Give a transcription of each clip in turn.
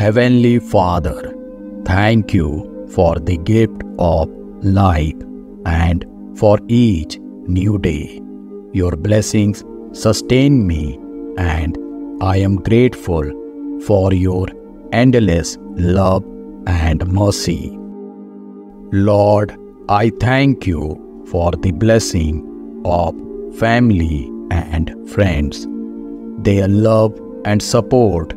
Heavenly Father, thank you for the gift of life and for each new day. Your blessings sustain me, and I am grateful for your endless love and mercy. Lord, I thank you for the blessing of family and friends. Their love and support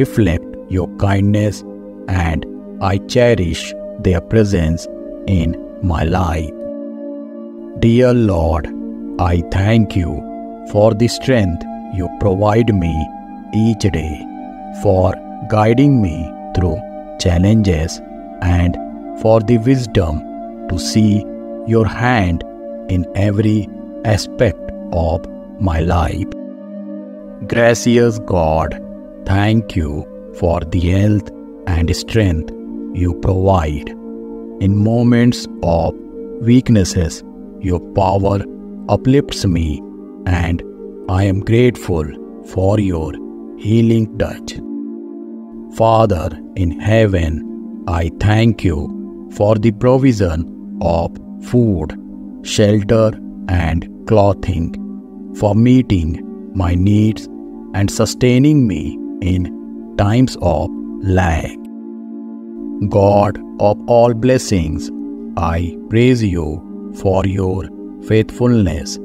reflect your kindness, and I cherish their presence in my life. Dear Lord, I thank you for the strength you provide me each day, for guiding me through challenges, and for the wisdom to see your hand in every aspect of my life. Gracious God, thank you for the health and strength you provide. In moments of weaknesses, your power uplifts me, and I am grateful for your healing touch. Father in heaven, I thank you for the provision of food, shelter, and clothing, for meeting my needs and sustaining me in times of lack. God of all blessings, I praise you for your faithfulness,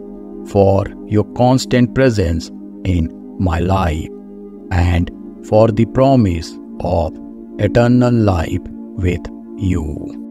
for your constant presence in my life, and for the promise of eternal life with you.